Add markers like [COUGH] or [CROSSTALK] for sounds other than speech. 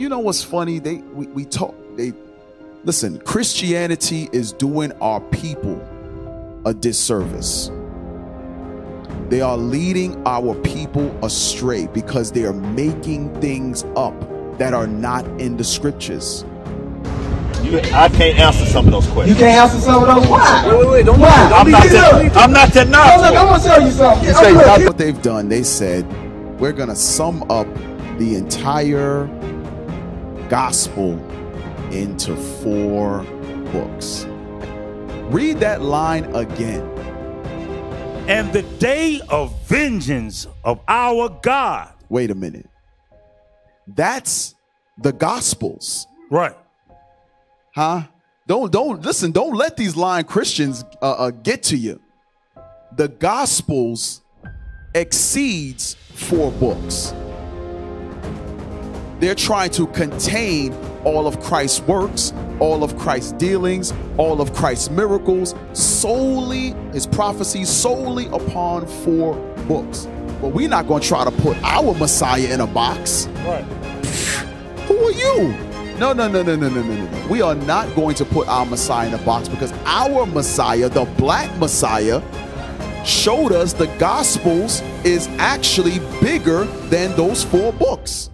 you know what's funny? They we, we talk they listen, Christianity is doing our people a disservice. They are leading our people astray because they are making things up that are not in the scriptures. You, I can't answer some of those questions. You can't answer some of those. Why? Wait, wait, wait, don't Why? I'm Don't not beat it that. I'm not that look, I'm gonna tell you something. That's I'm gonna- what they've done. They said, we're going to sum up the entire gospel into four books. Read that line again. And the day of vengeance of our God. Wait a minute. That's the gospels. Right. Huh? Don't don't listen, don't let these lying Christians uh, uh, get to you. The gospels exceeds four books. They're trying to contain all of Christ's works, all of Christ's dealings, all of Christ's miracles, solely his prophecies, solely upon four books. But we're not going to try to put our Messiah in a box. Right. [SIGHS] Who are you? No, no, no, no, no, no, no, no. We are not going to put our Messiah in a box because our Messiah, the black Messiah, showed us the Gospels is actually bigger than those four books.